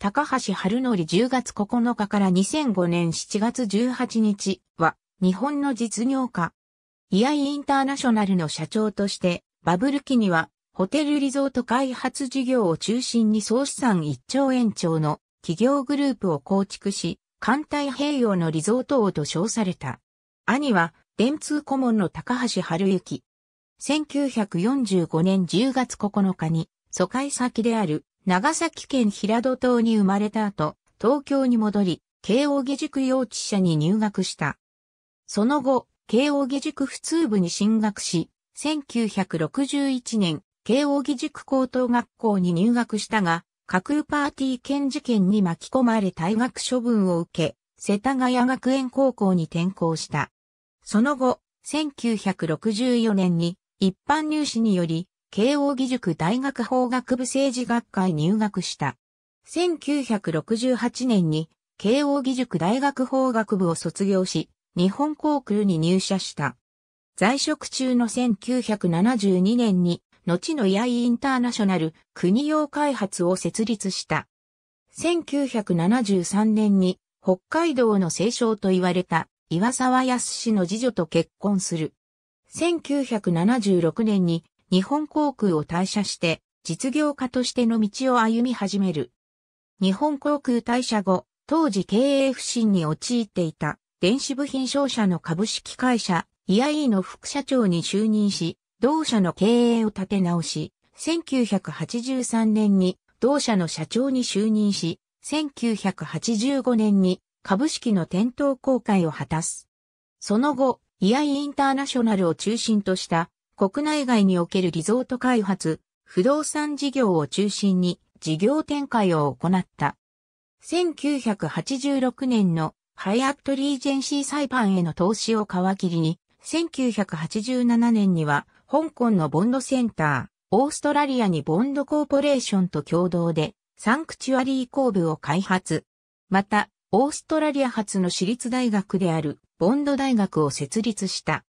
高橋春則10月9日から2005年7月18日は、日本の実業家。イアイインターナショナルの社長として、バブル期には、ホテルリゾート開発事業を中心に総資産1兆円超の企業グループを構築し、環太平洋のリゾート王と称された。兄は、電通顧問の高橋春之。1945年10月9日に、疎開先である長崎県平戸島に生まれた後、東京に戻り、慶応義塾幼稚舎に入学した。その後、慶応義塾普通部に進学し、1961年、慶応義塾高等学校に入学したが、架空パーティー兼事件に巻き込まれ退学処分を受け、世田谷学園高校に転校した。その後、1964年に一般入試により慶応義塾大学法学部政治学会入学した。1968年に慶応義塾大学法学部を卒業し、日本航空に入社した。在職中の1972年に、後のイアイインターナショナル国用開発を設立した。1973年に北海道の清少と言われた岩沢康氏の次女と結婚する。1976年に日本航空を退社して実業家としての道を歩み始める。日本航空退社後、当時経営不振に陥っていた電子部品商社の株式会社 EIE の副社長に就任し、同社の経営を立て直し、1983年に同社の社長に就任し、1985年に株式の店頭公開を果たす。その後、EIE インターナショナルを中心とした国内外におけるリゾート開発、不動産事業を中心に事業展開を行った。1986年のハイアットリージェンシー裁判への投資を皮切りに、1987年には香港のボンドセンター、オーストラリアにボンドコーポレーションと共同でサンクチュアリー工部を開発。また、オーストラリア発の私立大学であるボンド大学を設立した。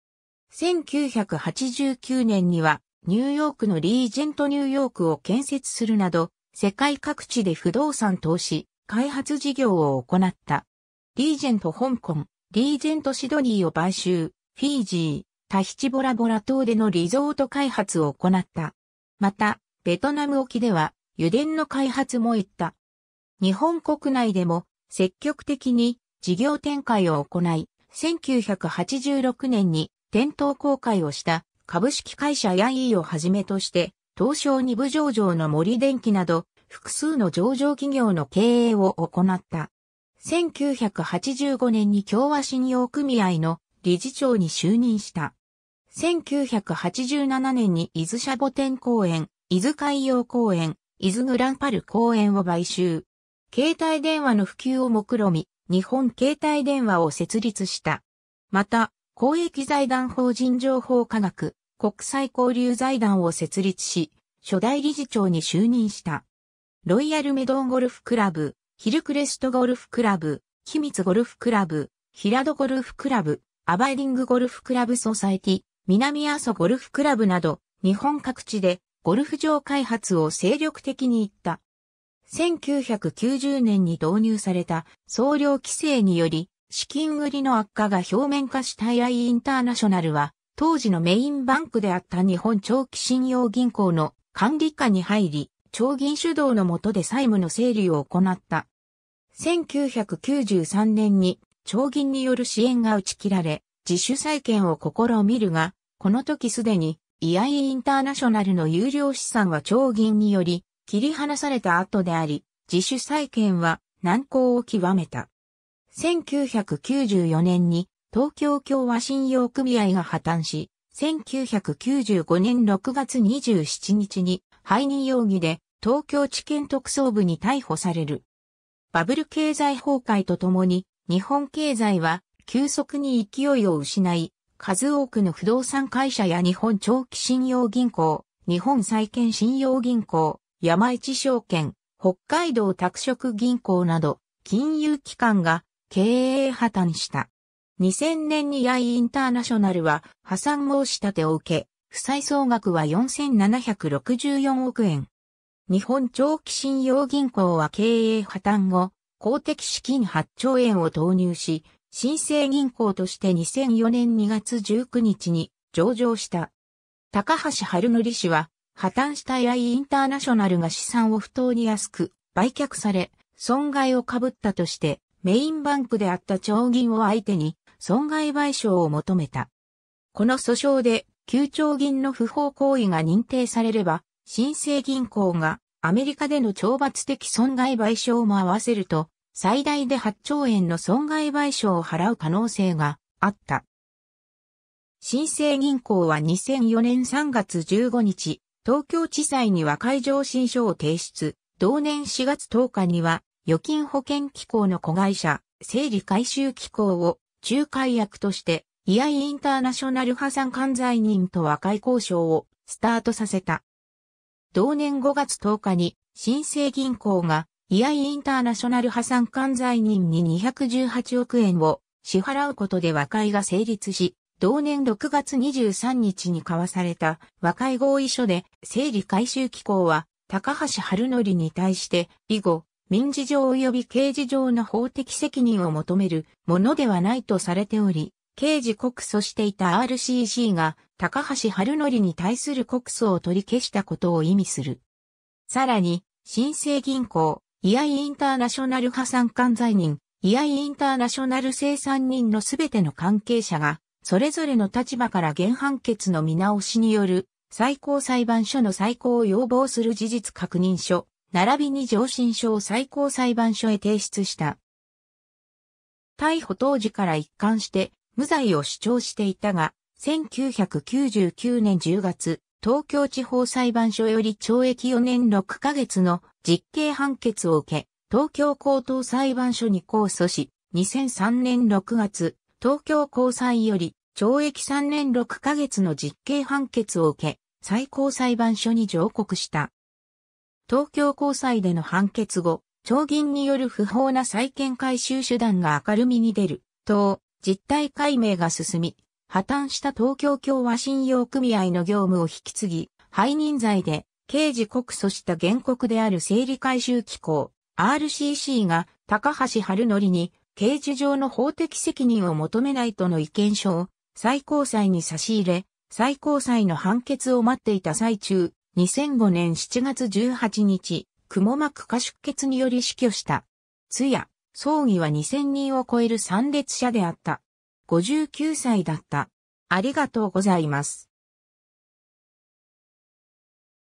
1989年にはニューヨークのリージェントニューヨークを建設するなど、世界各地で不動産投資、開発事業を行った。リージェント香港、リージェントシドニーを買収、フィージー、タヒチボラボラ島でのリゾート開発を行った。また、ベトナム沖では油田の開発も行った。日本国内でも積極的に事業展開を行い、1986年に店頭公開をした株式会社ヤイーをはじめとして、東証二部上場の森電機など、複数の上場企業の経営を行った。1985年に共和信用組合の理事長に就任した。1987年に伊豆シャボテン公園、伊豆海洋公園、伊豆グランパル公園を買収。携帯電話の普及を目論み、日本携帯電話を設立した。また、公益財団法人情報科学国際交流財団を設立し、初代理事長に就任した。ロイヤルメドンゴルフクラブ、ヒルクレストゴルフクラブ、秘密ゴルフクラブ、平戸ゴルフクラブ、アバイリングゴルフクラブソサエティ、南阿蘇ゴルフクラブなど、日本各地でゴルフ場開発を精力的に行った。1990年に導入された総量規制により、資金繰りの悪化が表面化した AI インターナショナルは、当時のメインバンクであった日本長期信用銀行の管理下に入り、長銀主導の下で債務の整理を行った。1993年に長銀による支援が打ち切られ、自主再建を試みるが、この時すでに EI インターナショナルの有料資産は長銀により切り離された後であり、自主再建は難航を極めた。1994年に東京共和信用組合が破綻し、1995年6月27日に背任容疑で東京地検特捜部に逮捕される。バブル経済崩壊とともに日本経済は急速に勢いを失い、数多くの不動産会社や日本長期信用銀行、日本債券信用銀行、山市証券、北海道拓殖銀行など金融機関が経営破綻した。2000年にヤイインターナショナルは破産申し立てを受け、負債総額は4764億円。日本長期信用銀行は経営破綻後、公的資金8兆円を投入し、新生銀行として2004年2月19日に上場した。高橋春則氏は、破綻した AI インターナショナルが資産を不当に安く売却され、損害を被ったとして、メインバンクであった長銀を相手に損害賠償を求めた。この訴訟で、旧長銀の不法行為が認定されれば、新生銀行がアメリカでの懲罰的損害賠償も合わせると、最大で8兆円の損害賠償を払う可能性があった。新生銀行は2004年3月15日、東京地裁に和解上申書を提出。同年4月10日には、預金保険機構の子会社、整理回収機構を仲介役として、イアイインターナショナル破産管財人と和解交渉をスタートさせた。同年5月10日に新生銀行がイアイインターナショナル破産管財人に218億円を支払うことで和解が成立し、同年6月23日に交わされた和解合意書で整理回収機構は高橋春則に対して以後民事上及び刑事上の法的責任を求めるものではないとされており、刑事告訴していた RCC が高橋春則に対する告訴を取り消したことを意味する。さらに、新生銀行、イアイインターナショナル破産管財人、イアイインターナショナル生産人のすべての関係者が、それぞれの立場から原判決の見直しによる最高裁判所の最高を要望する事実確認書、並びに上申書を最高裁判所へ提出した。逮捕当時から一貫して無罪を主張していたが、1999年10月、東京地方裁判所より懲役4年6ヶ月の実刑判決を受け、東京高等裁判所に控訴し、2003年6月、東京高裁より懲役3年6ヶ月の実刑判決を受け、最高裁判所に上告した。東京高裁での判決後、町銀による不法な債権回収手段が明るみに出る、と、実態解明が進み、破綻した東京共和信用組合の業務を引き継ぎ、背任罪で刑事告訴した原告である整理回収機構 RCC が高橋春則に刑事上の法的責任を求めないとの意見書を最高裁に差し入れ、最高裁の判決を待っていた最中、2005年7月18日、雲膜下出血により死去した。通夜、葬儀は2000人を超える参列者であった。59歳だった。ありがとうございます。